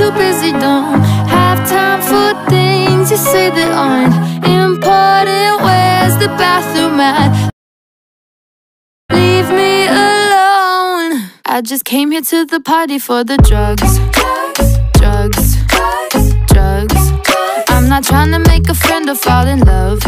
too busy, don't have time for things you say that aren't important. Where's the bathroom at? Leave me alone. I just came here to the party for the drugs. Drugs, drugs. I'm not trying to make a friend or fall in love.